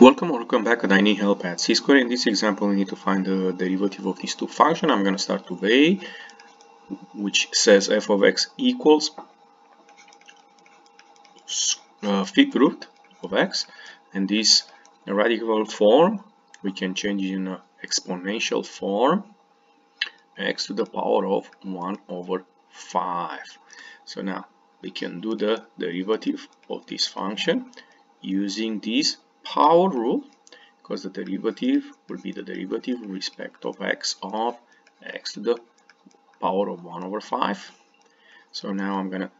Welcome or welcome back and I need help at c-square. In this example we need to find the derivative of these two functions. I'm going to start with a which says f of x equals uh, fifth root of x and this radical form we can change in exponential form x to the power of 1 over 5. So now we can do the derivative of this function using this power rule because the derivative will be the derivative with respect of x of x to the power of 1 over 5 so now I'm gonna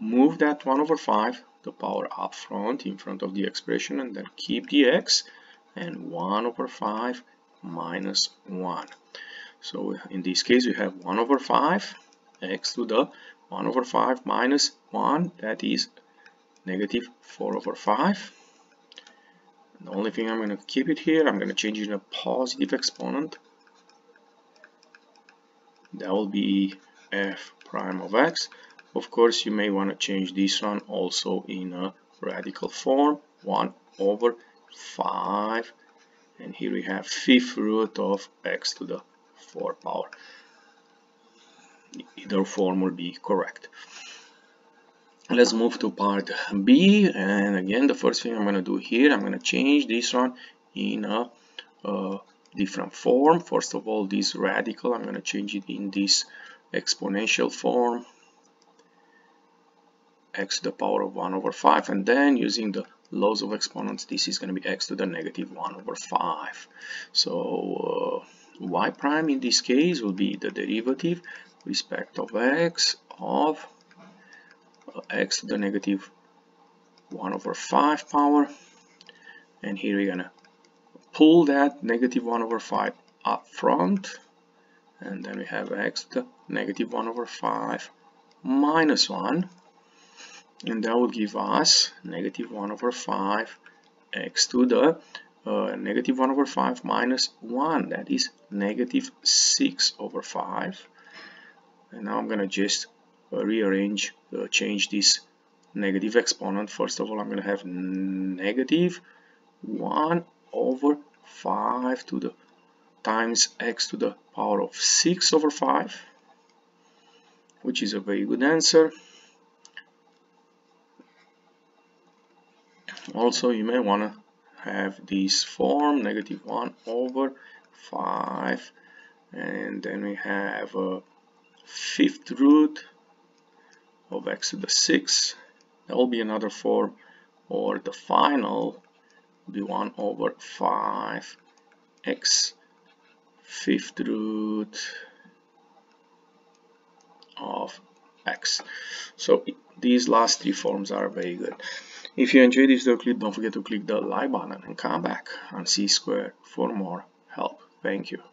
move that 1 over 5 the power up front in front of the expression and then keep the x and 1 over 5 minus 1 so in this case we have 1 over 5 x to the 1 over 5 minus 1 that is negative 4 over 5 the only thing I'm going to keep it here, I'm going to change it in a positive exponent. That will be f prime of x. Of course, you may want to change this one also in a radical form, 1 over 5. And here we have fifth root of x to the 4 power. Either form will be correct let's move to part B and again the first thing I'm going to do here I'm going to change this one in a, different form. First of all this radical I'm going to change it in this exponential form x to the power of 1 over 5 and then using the laws of exponents this is going to be x to the negative 1 over 5 so uh, y prime in this case will be the derivative respect of x of x to the negative 1 over 5 power. And here we're gonna pull that negative 1 over 5 up front. And then we have x to the negative 1 over 5 minus 1 and that will give us negative 1 over 5 x to the uh, negative 1 over 5 minus 1 that is negative 6 over 5 and now I'm gonna just rearrange, uh, change this negative exponent. First of all, I'm going to have negative 1 over 5 to the times x to the power of 6 over 5, which is a very good answer. Also, you may want to have this form, negative 1 over 5, and then we have a fifth root of x to the 6 that will be another form or the final will be 1 over 5 x fifth root of x. So these last three forms are very good. If you enjoyed this video clip don't forget to click the like button and come back on c square for more help. Thank you